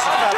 This